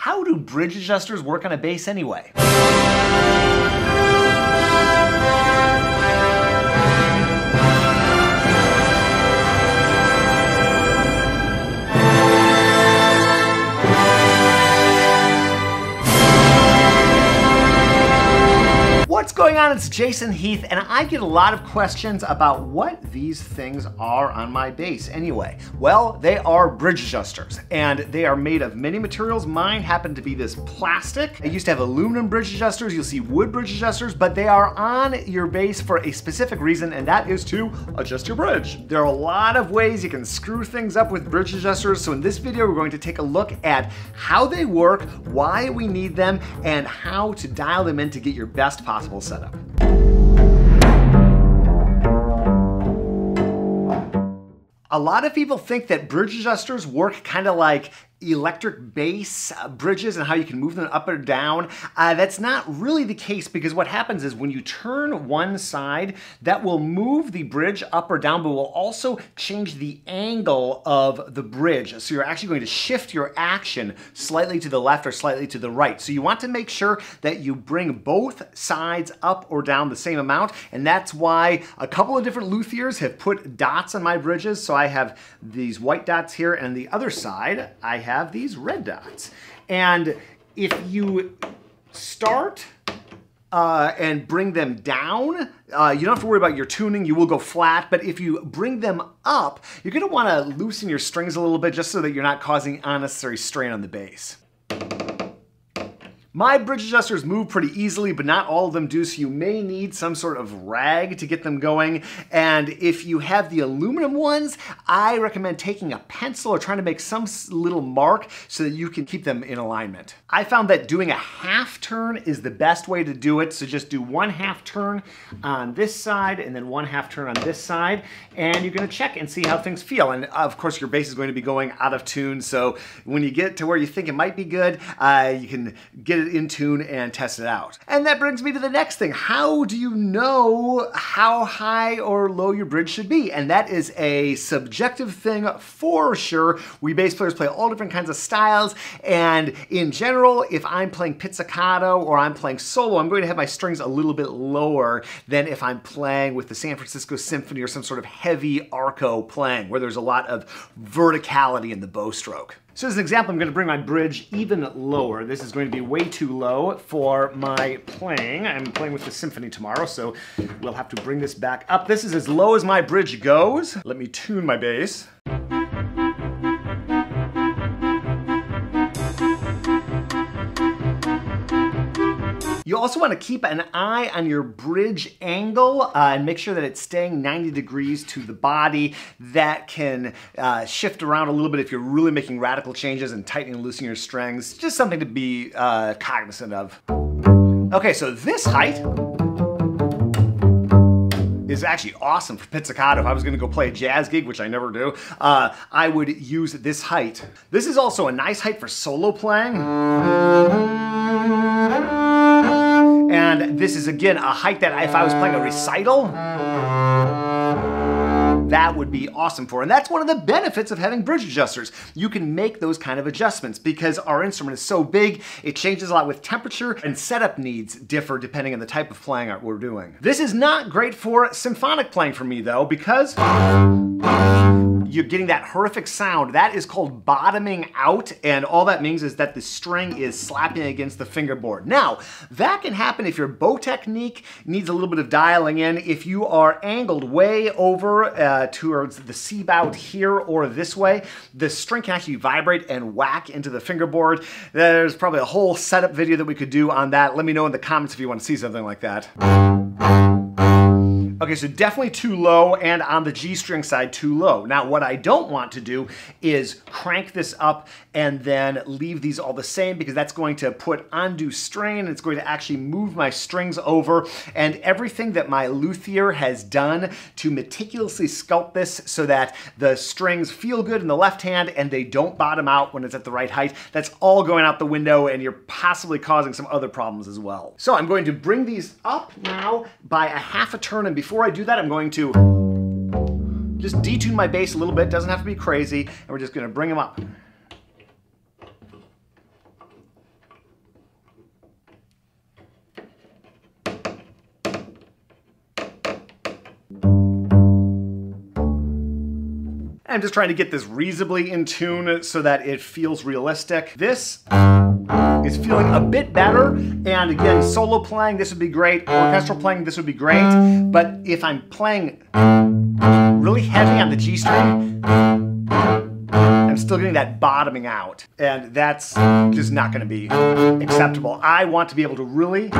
how do bridge adjusters work on a bass anyway? Going on? It's Jason Heath, and I get a lot of questions about what these things are on my bass anyway. Well, they are bridge adjusters, and they are made of many materials. Mine happen to be this plastic. I used to have aluminum bridge adjusters, you'll see wood bridge adjusters, but they are on your bass for a specific reason, and that is to adjust your bridge. There are a lot of ways you can screw things up with bridge adjusters, so in this video, we're going to take a look at how they work, why we need them, and how to dial them in to get your best possible setup. A lot of people think that bridge adjusters work kind of like electric bass uh, bridges and how you can move them up or down. Uh, that's not really the case because what happens is when you turn one side, that will move the bridge up or down, but will also change the angle of the bridge. So you're actually going to shift your action slightly to the left or slightly to the right. So you want to make sure that you bring both sides up or down the same amount. And that's why a couple of different luthiers have put dots on my bridges. So I have these white dots here and the other side, I have have these red dots. And if you start uh, and bring them down, uh, you don't have to worry about your tuning, you will go flat, but if you bring them up, you're gonna wanna loosen your strings a little bit just so that you're not causing unnecessary strain on the bass. My bridge adjusters move pretty easily, but not all of them do, so you may need some sort of rag to get them going. And if you have the aluminum ones, I recommend taking a pencil or trying to make some little mark so that you can keep them in alignment. I found that doing a half turn is the best way to do it, so just do one half turn on this side and then one half turn on this side, and you're gonna check and see how things feel. And of course, your bass is going to be going out of tune, so when you get to where you think it might be good, uh, you can get it in tune and test it out. And that brings me to the next thing. How do you know how high or low your bridge should be? And that is a subjective thing for sure. We bass players play all different kinds of styles. And in general, if I'm playing pizzicato or I'm playing solo, I'm going to have my strings a little bit lower than if I'm playing with the San Francisco Symphony or some sort of heavy arco playing where there's a lot of verticality in the bow stroke. So as an example, I'm going to bring my bridge even lower. This is going to be way too low for my playing. I'm playing with the symphony tomorrow, so we'll have to bring this back up. This is as low as my bridge goes. Let me tune my bass. You also want to keep an eye on your bridge angle uh, and make sure that it's staying 90 degrees to the body. That can uh, shift around a little bit if you're really making radical changes and tightening and loosening your strings. Just something to be uh, cognizant of. Okay, so this height is actually awesome for pizzicato. If I was gonna go play a jazz gig, which I never do, uh, I would use this height. This is also a nice height for solo playing. And this is again a height that if I was playing a recital, that would be awesome for. And that's one of the benefits of having bridge adjusters. You can make those kind of adjustments because our instrument is so big, it changes a lot with temperature and setup needs differ depending on the type of playing we're doing. This is not great for symphonic playing for me though because you're getting that horrific sound. That is called bottoming out, and all that means is that the string is slapping against the fingerboard. Now, that can happen if your bow technique needs a little bit of dialing in. If you are angled way over uh, towards the C bout here or this way, the string can actually vibrate and whack into the fingerboard. There's probably a whole setup video that we could do on that. Let me know in the comments if you want to see something like that. Okay, so definitely too low and on the G string side too low. Now what I don't want to do is crank this up and then leave these all the same because that's going to put undue strain. It's going to actually move my strings over and everything that my luthier has done to meticulously sculpt this so that the strings feel good in the left hand and they don't bottom out when it's at the right height. That's all going out the window and you're possibly causing some other problems as well. So I'm going to bring these up now by a half a turn and before before I do that, I'm going to just detune my bass a little bit. Doesn't have to be crazy. And we're just gonna bring them up. I'm just trying to get this reasonably in tune so that it feels realistic. This is feeling a bit better. And again, solo playing, this would be great. Orchestral playing, this would be great. But if I'm playing really heavy on the G string, I'm still getting that bottoming out. And that's just not gonna be acceptable. I want to be able to really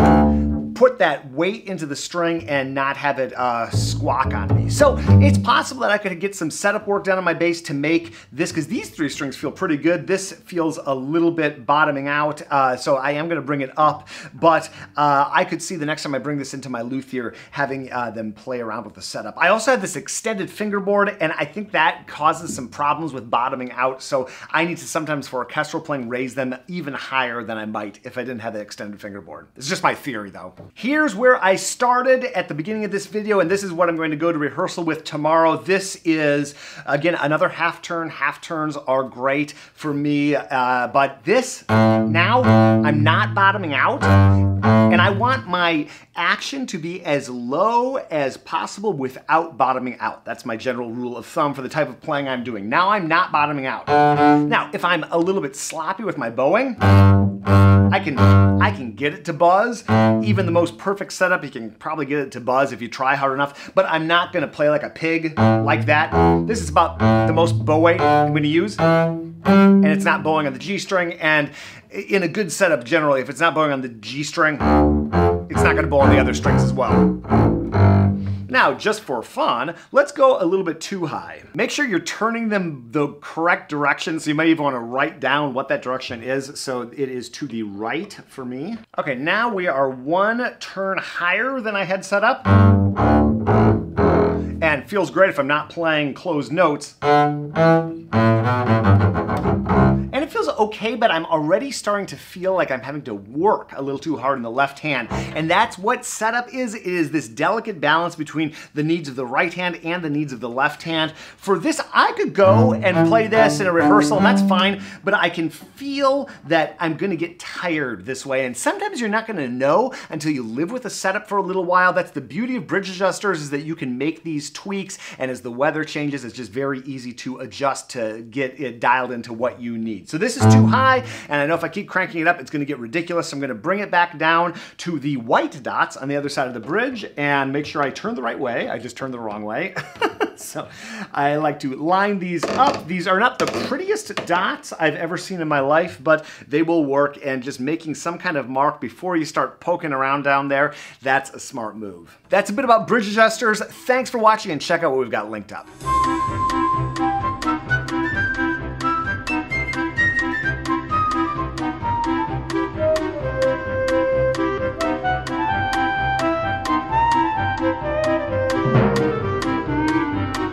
put that weight into the string and not have it uh, squawk on me. So it's possible that I could get some setup work done on my bass to make this, because these three strings feel pretty good. This feels a little bit bottoming out, uh, so I am gonna bring it up, but uh, I could see the next time I bring this into my luthier, having uh, them play around with the setup. I also have this extended fingerboard, and I think that causes some problems with bottoming out, so I need to sometimes for orchestral playing raise them even higher than I might if I didn't have the extended fingerboard. It's just my theory though. Here's where I started at the beginning of this video, and this is what I'm going to go to rehearsal with tomorrow. This is, again, another half turn. Half turns are great for me, uh, but this, now, I'm not bottoming out, and I want my action to be as low as possible without bottoming out. That's my general rule of thumb for the type of playing I'm doing. Now I'm not bottoming out. Now, if I'm a little bit sloppy with my bowing, I can I can get it to buzz. Even the most perfect setup, you can probably get it to buzz if you try hard enough, but I'm not gonna play like a pig like that. This is about the most bow weight I'm gonna use. And it's not bowing on the G string, and in a good setup generally, if it's not bowing on the G string, it's not gonna bow on the other strings as well. Now, just for fun, let's go a little bit too high. Make sure you're turning them the correct direction, so you might even want to write down what that direction is, so it is to the right for me. Okay, now we are one turn higher than I had set up. Feels great if I'm not playing closed notes and it feels okay, but I'm already starting to feel like I'm having to work a little too hard in the left hand. And that's what setup is. It is this delicate balance between the needs of the right hand and the needs of the left hand. For this, I could go and play this in a rehearsal, and that's fine, but I can feel that I'm gonna get tired this way. And sometimes you're not gonna know until you live with a setup for a little while. That's the beauty of bridge adjusters is that you can make these tweaks, and as the weather changes, it's just very easy to adjust to get it dialed into what you need. So this is too um. high, and I know if I keep cranking it up, it's gonna get ridiculous. So I'm gonna bring it back down to the white dots on the other side of the bridge and make sure I turn the right way. I just turned the wrong way. so I like to line these up. These are not the prettiest dots I've ever seen in my life, but they will work and just making some kind of mark before you start poking around down there, that's a smart move. That's a bit about bridge adjusters. Thanks for watching and check out what we've got linked up.